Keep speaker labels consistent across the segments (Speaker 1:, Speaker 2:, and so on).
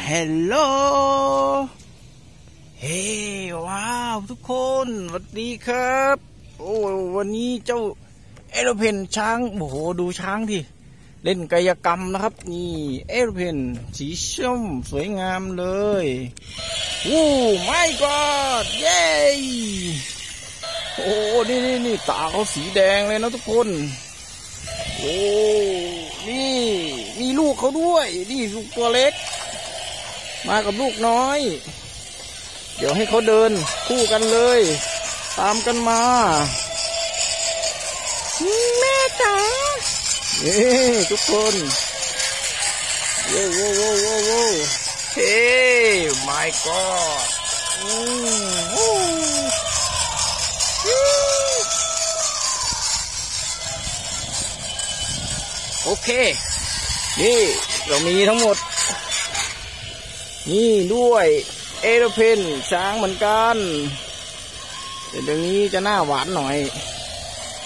Speaker 1: Hello เฮ้ ว้าว ทุกคนสวัสดีครับ โอ้วันนี้เจ้า aeroplane ช้าง โอ้โห ดูช้างที่เล่นกายกรรมนะครับ นี่ aeroplane สีส้มสวยงามเลยโอ้ไม่กอดเย้โอ้นี่นี่นี่ตาเขาสีแดงเลยนะทุกคน โอ้นี่ มีลูกเขาด้วย นี่ลูกตัวเล็ก มากับลูกน้อย เดี๋ยวให้เขาเดินคู่กันเลย ตามกันมาแม่จ๋าเฮ้ทุกคนโว้โว้โว้โว้โว้เฮ้ my god อืมโอ้โอเค นี่ เรามีทั้งหมด นี่ด้วยเอโรเพนช้างเหมือนกันแต่เดี๋ยวนี้จะหน้าหวานหน่อย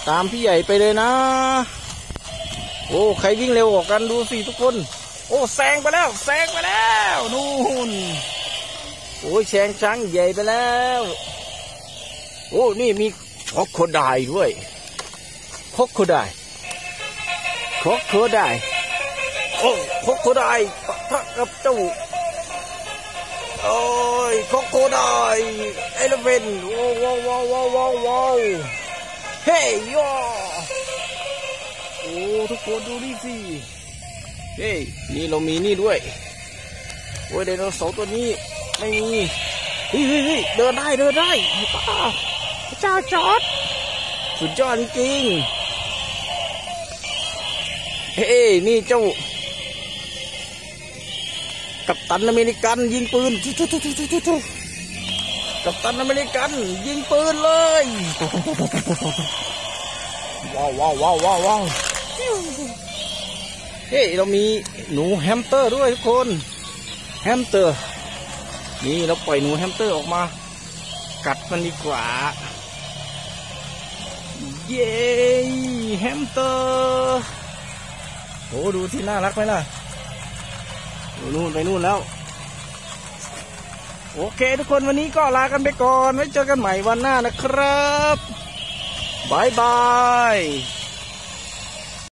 Speaker 1: ตามพี่ใหญ่ไปเลยนะ โอ้ใครวิ่งเร็วกว่ากันดูสิทุกคน โอ้แซงไปแล้วแซงไปแล้วนู่นโอ้ยแซงช้างใหญ่ไปแล้ว โอ้นี่มีคอกโคไดด้วยคอกโคไดคอกโคไดโอ้คอกโคไดปะทะกับเจ้า โอ้ยโคโคได้เอลเวนว้าวว้าวว้าวว้าวว้าวเฮ้ยยอโอ้ทุกคนดูนี่สิเฮ้ยนี่เรามีนี่ด้วยโอ้ยไดโนเสาร์ตัวนี้ไม่มีเฮ้ยเฮ้ยเดินได้เดินได้ป้าเจ้าจอดสุดยอดจริงเฮ้ยนี่เจ้า กัปตันอเมริกัน ยิงปืนกัปตันอเมริกัน ยิงปืนเลยว้าวว้าวว้าวว้าวว้าวเฮ้ยเรามีหนูแฮมสเตอร์ด้วยทุกคนแฮมสเตอร์ นี่เราปล่อยหนูแฮมสเตอร์ออกมา กัดมันดีกว่า เย้แฮมสเตอร์โอ้ดูที่น่ารักไหมล่ะ นู่นไปนู่นแล้ว โอเคทุกคนวันนี้ก็ลากันไปก่อน ไว้เจอกันใหม่วันหน้านะครับบายบาย